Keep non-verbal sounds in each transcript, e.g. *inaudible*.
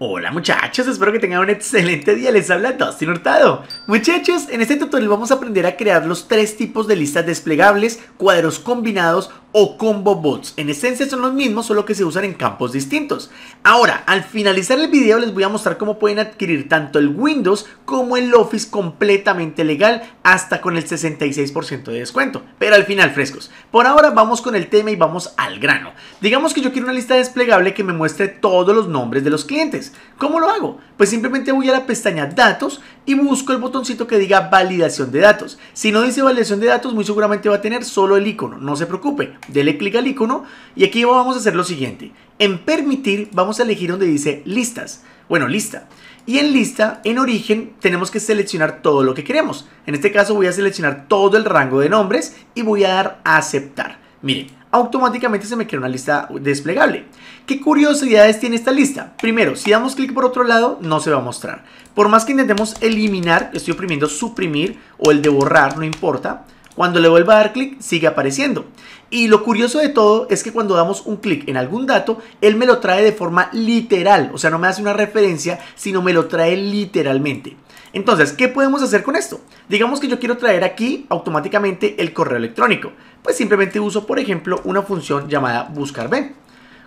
Hola muchachos, espero que tengan un excelente día, les habla Dustin Hurtado. Muchachos, en este tutorial vamos a aprender a crear los tres tipos de listas desplegables, cuadros combinados o combo bots. En esencia son los mismos, solo que se usan en campos distintos. Ahora, al finalizar el video les voy a mostrar cómo pueden adquirir tanto el Windows como el Office completamente legal, hasta con el 66% de descuento. Pero al final frescos. Por ahora vamos con el tema y vamos al grano. Digamos que yo quiero una lista desplegable que me muestre todos los nombres de los clientes. ¿Cómo lo hago? Pues simplemente voy a la pestaña Datos y busco el botoncito que diga Validación de datos. Si no dice Validación de datos, muy seguramente va a tener solo el icono. No se preocupe, dele clic al icono y aquí vamos a hacer lo siguiente. En Permitir vamos a elegir donde dice Listas. Bueno, lista. Y en lista, en origen, tenemos que seleccionar todo lo que queremos. En este caso voy a seleccionar todo el rango de nombres y voy a dar a aceptar. Miren, automáticamente se me crea una lista desplegable. ¿Qué curiosidades tiene esta lista? Primero, si damos clic por otro lado, no se va a mostrar. Por más que intentemos eliminar, estoy oprimiendo suprimir o el de borrar, no importa. Cuando le vuelva a dar clic, sigue apareciendo. Y lo curioso de todo es que cuando damos un clic en algún dato, él me lo trae de forma literal. O sea, no me hace una referencia, sino me lo trae literalmente. Entonces, ¿qué podemos hacer con esto? Digamos que yo quiero traer aquí automáticamente el correo electrónico. Pues simplemente uso, por ejemplo, una función llamada buscar B.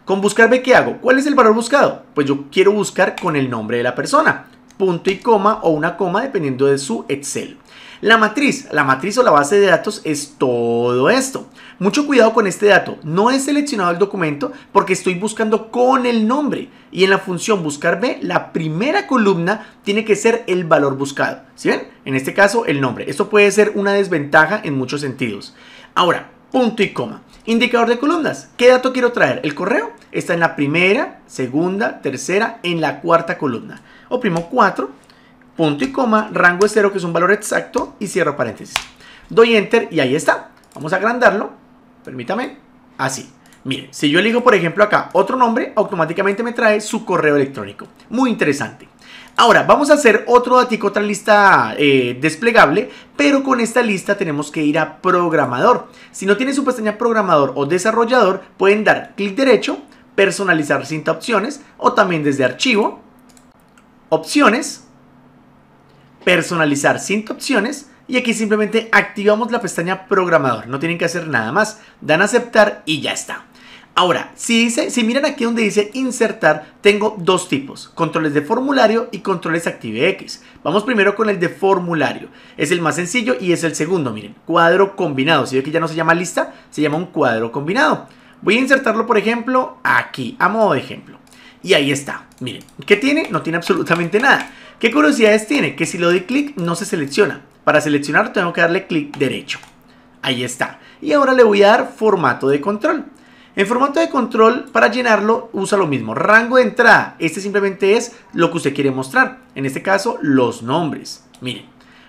Con buscar B, ¿qué hago? ¿Cuál es el valor buscado? Pues yo quiero buscar con el nombre de la persona. Punto y coma o una coma dependiendo de su Excel. La matriz, la matriz o la base de datos es todo esto. Mucho cuidado con este dato. No he seleccionado el documento porque estoy buscando con el nombre. Y en la función buscar B, la primera columna tiene que ser el valor buscado. ¿Sí ven? En este caso, el nombre. Esto puede ser una desventaja en muchos sentidos. Ahora, punto y coma. Indicador de columnas. ¿Qué dato quiero traer? El correo está en la primera, segunda, tercera, en la cuarta columna. Oprimo 4 punto y coma, rango es cero que es un valor exacto y cierro paréntesis. Doy enter y ahí está. Vamos a agrandarlo, permítame, así. Miren, si yo elijo por ejemplo acá otro nombre, automáticamente me trae su correo electrónico. Muy interesante. Ahora, vamos a hacer otro datico, otra lista eh, desplegable, pero con esta lista tenemos que ir a programador. Si no tienen su pestaña programador o desarrollador, pueden dar clic derecho, personalizar cinta opciones o también desde archivo, opciones, personalizar sin opciones y aquí simplemente activamos la pestaña programador. No tienen que hacer nada más. Dan aceptar y ya está. Ahora, si, dice, si miran aquí donde dice insertar, tengo dos tipos, controles de formulario y controles ActiveX. Vamos primero con el de formulario. Es el más sencillo y es el segundo, miren, cuadro combinado. Si ve que ya no se llama lista, se llama un cuadro combinado. Voy a insertarlo, por ejemplo, aquí, a modo de ejemplo. Y ahí está, miren, ¿qué tiene? No tiene absolutamente nada. ¿Qué curiosidades tiene? Que si lo doy clic no se selecciona. Para seleccionar tengo que darle clic derecho. Ahí está. Y ahora le voy a dar formato de control. En formato de control, para llenarlo, usa lo mismo. Rango de entrada. Este simplemente es lo que usted quiere mostrar. En este caso, los nombres. Miren.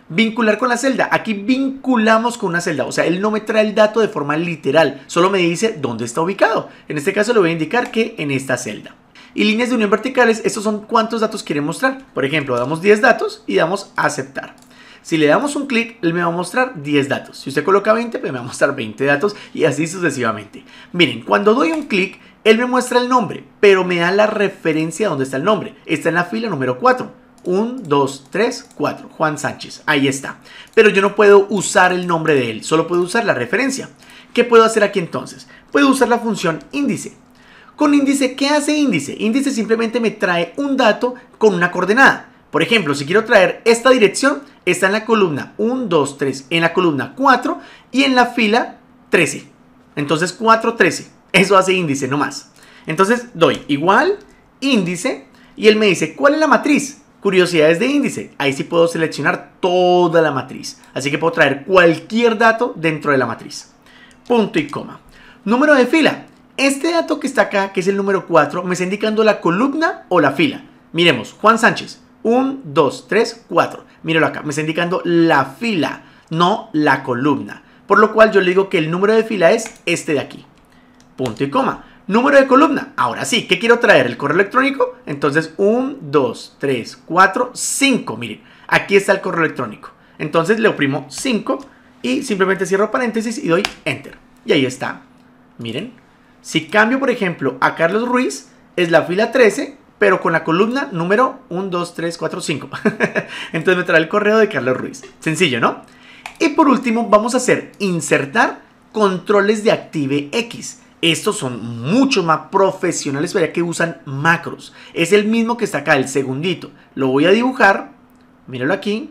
Vincular con la celda. Aquí vinculamos con una celda. O sea, él no me trae el dato de forma literal. Solo me dice dónde está ubicado. En este caso le voy a indicar que en esta celda. Y líneas de unión verticales, estos son cuántos datos quiere mostrar. Por ejemplo, damos 10 datos y damos aceptar. Si le damos un clic, él me va a mostrar 10 datos. Si usted coloca 20, pues me va a mostrar 20 datos y así sucesivamente. Miren, cuando doy un clic, él me muestra el nombre, pero me da la referencia de dónde está el nombre. Está en la fila número 4. 1, 2, 3, 4. Juan Sánchez. Ahí está. Pero yo no puedo usar el nombre de él, solo puedo usar la referencia. ¿Qué puedo hacer aquí entonces? Puedo usar la función índice. Con índice, ¿qué hace índice? Índice simplemente me trae un dato con una coordenada. Por ejemplo, si quiero traer esta dirección, está en la columna 1, 2, 3, en la columna 4 y en la fila 13. Entonces 4, 13. Eso hace índice, no más. Entonces doy igual, índice, y él me dice, ¿cuál es la matriz? Curiosidades de índice. Ahí sí puedo seleccionar toda la matriz. Así que puedo traer cualquier dato dentro de la matriz. Punto y coma. Número de fila. Este dato que está acá, que es el número 4, me está indicando la columna o la fila. Miremos, Juan Sánchez, 1, 2, 3, 4. Míralo acá, me está indicando la fila, no la columna. Por lo cual yo le digo que el número de fila es este de aquí. Punto y coma. Número de columna. Ahora sí, ¿qué quiero traer? ¿El correo electrónico? Entonces, 1, 2, 3, 4, 5. Miren, aquí está el correo electrónico. Entonces le oprimo 5 y simplemente cierro paréntesis y doy Enter. Y ahí está. Miren, si cambio, por ejemplo, a Carlos Ruiz, es la fila 13, pero con la columna número 1, 2, 3, 4, 5. Entonces me trae el correo de Carlos Ruiz. Sencillo, ¿no? Y por último vamos a hacer insertar controles de ActiveX. Estos son mucho más profesionales, ya que usan macros. Es el mismo que está acá, el segundito. Lo voy a dibujar. Míralo aquí.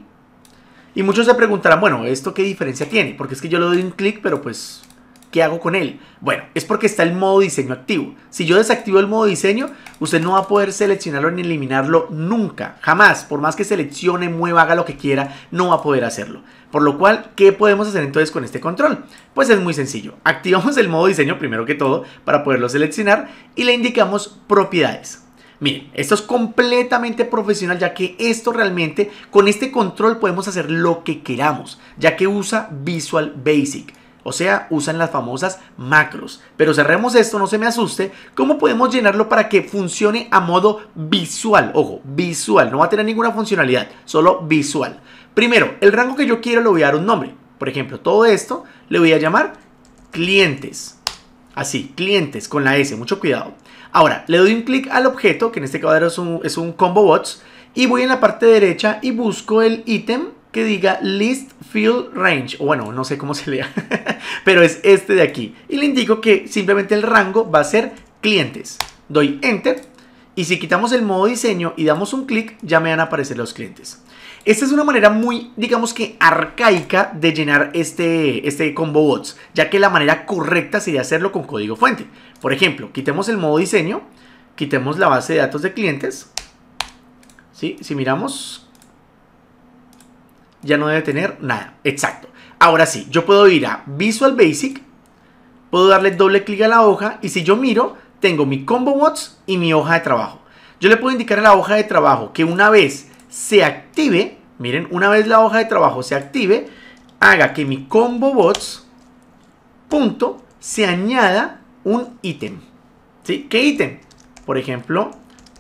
Y muchos se preguntarán, bueno, ¿esto qué diferencia tiene? Porque es que yo le doy un clic, pero pues ¿Qué hago con él? Bueno, es porque está el modo diseño activo. Si yo desactivo el modo diseño, usted no va a poder seleccionarlo ni eliminarlo nunca, jamás. Por más que seleccione, mueva, haga lo que quiera, no va a poder hacerlo. Por lo cual, ¿qué podemos hacer entonces con este control? Pues es muy sencillo. *laughs* Activamos el modo diseño primero que todo para poderlo seleccionar y le indicamos propiedades. Miren, esto es completamente profesional ya que esto realmente con este control podemos hacer lo que queramos ya que usa Visual Basic. O sea, usan las famosas macros. Pero cerremos esto, no se me asuste. ¿Cómo podemos llenarlo para que funcione a modo visual? Ojo, visual. No va a tener ninguna funcionalidad, solo visual. Primero, el rango que yo quiero le voy a dar un nombre. Por ejemplo, todo esto le voy a llamar clientes. Así, clientes con la S, mucho cuidado. Ahora, le doy un clic al objeto, que en este cuadro es un, es un combo bots, y voy en la parte derecha y busco el ítem que diga list field range, o bueno, no sé cómo se lea, *laughs* pero es este de aquí. Y le indico que simplemente el rango va a ser clientes. Doy enter y si quitamos el modo diseño y damos un clic, ya me van a aparecer los clientes. Esta es una manera muy, digamos que arcaica de llenar este, este combo bots, ya que la manera correcta sería hacerlo con código fuente. Por ejemplo, quitemos el modo diseño, quitemos la base de datos de clientes. ¿Sí? Si miramos, ya no debe tener nada. Exacto. Ahora sí, yo puedo ir a Visual Basic, puedo darle doble clic a la hoja y si yo miro, tengo mi Combo Bots y mi hoja de trabajo. Yo le puedo indicar a la hoja de trabajo que una vez se active, miren, una vez la hoja de trabajo se active, haga que mi Combo Bots, punto, se añada un ítem. ¿Sí? ¿Qué ítem? Por ejemplo,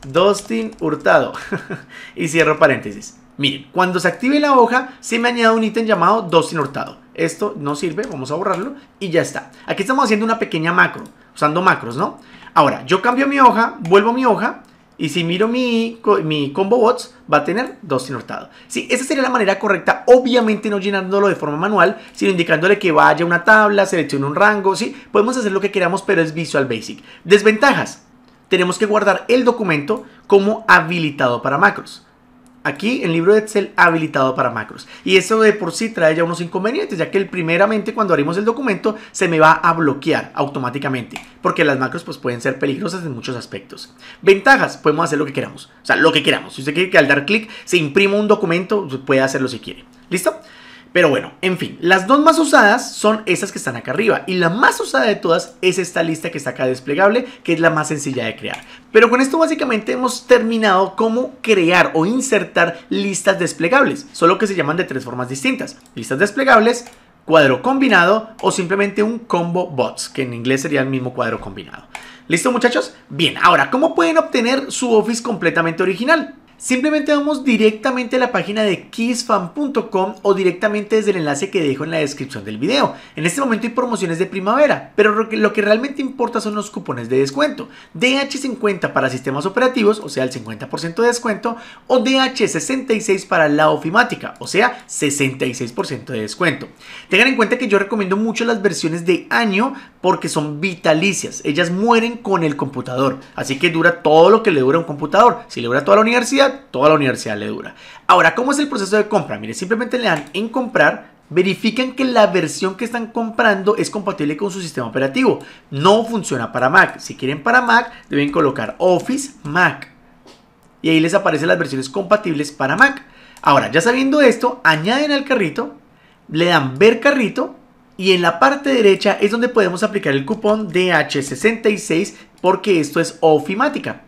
Dustin Hurtado. *laughs* y cierro paréntesis. Miren, cuando se active la hoja, se me añade un ítem llamado Dustin Hurtado. Esto no sirve, vamos a borrarlo y ya está. Aquí estamos haciendo una pequeña macro, usando macros, ¿no? Ahora, yo cambio mi hoja, vuelvo a mi hoja y si miro mi, mi combo bots, va a tener Dustin Hurtado. Sí, esa sería la manera correcta, obviamente no llenándolo de forma manual, sino indicándole que vaya a una tabla, seleccione un rango, sí, podemos hacer lo que queramos, pero es Visual Basic. Desventajas, tenemos que guardar el documento como habilitado para macros aquí el libro de Excel habilitado para macros. Y eso de por sí trae ya unos inconvenientes, ya que el primeramente cuando abrimos el documento se me va a bloquear automáticamente, porque las macros pues pueden ser peligrosas en muchos aspectos. Ventajas, podemos hacer lo que queramos, o sea, lo que queramos. Si usted quiere que al dar clic se imprima un documento, puede hacerlo si quiere. ¿Listo? Pero bueno, en fin, las dos más usadas son esas que están acá arriba y la más usada de todas es esta lista que está acá desplegable, que es la más sencilla de crear. Pero con esto básicamente hemos terminado cómo crear o insertar listas desplegables, solo que se llaman de tres formas distintas. Listas desplegables, cuadro combinado o simplemente un combo bots, que en inglés sería el mismo cuadro combinado. ¿Listo muchachos? Bien, ahora, ¿cómo pueden obtener su Office completamente original? Simplemente vamos directamente a la página de kissfan.com o directamente desde el enlace que dejo en la descripción del video. En este momento hay promociones de primavera, pero lo que, realmente importa son los cupones de descuento. DH50 para sistemas operativos, o sea el 50% de descuento, o DH66 para la ofimática, o sea 66% de descuento. Tengan en cuenta que yo recomiendo mucho las versiones de año porque son vitalicias. Ellas mueren con el computador, así que dura todo lo que le dura un computador. Si le dura toda la toda la universidad le dura. Ahora, ¿cómo es el proceso de compra? Mire, simplemente le dan en comprar, verifican que la versión que están comprando es compatible con su sistema operativo. No funciona para Mac. Si quieren para Mac, deben colocar Office Mac. Y ahí les aparecen las versiones compatibles para Mac. Ahora, ya sabiendo esto, añaden al carrito, le dan ver carrito y en la parte derecha es donde podemos aplicar el cupón DH66 porque esto es ofimática.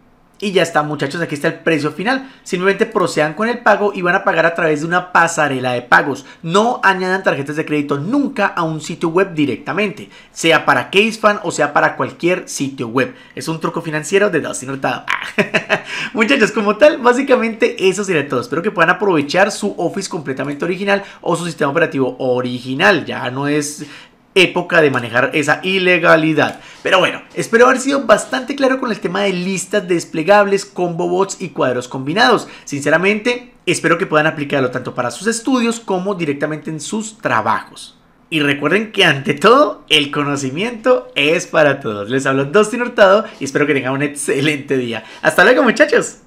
Y ya está muchachos, aquí está el precio final. Simplemente procedan con el pago y van a pagar a través de una pasarela de pagos. No añadan tarjetas de crédito nunca a un sitio web directamente, sea para CaseFan o sea para cualquier sitio web. Es un truco financiero de Dustin Hurtado. *laughs* muchachos, como tal, básicamente eso sería todo. Espero que puedan aprovechar su Office completamente original o su sistema operativo original. Ya no es época de manejar esa ilegalidad. Pero bueno, espero haber sido bastante claro con el tema de listas desplegables, combo bots y cuadros combinados. Sinceramente, espero que puedan aplicarlo tanto para sus estudios como directamente en sus trabajos. Y recuerden que ante todo, el conocimiento es para todos. Les hablo Dustin Hurtado y espero que tengan un excelente día. Hasta luego muchachos.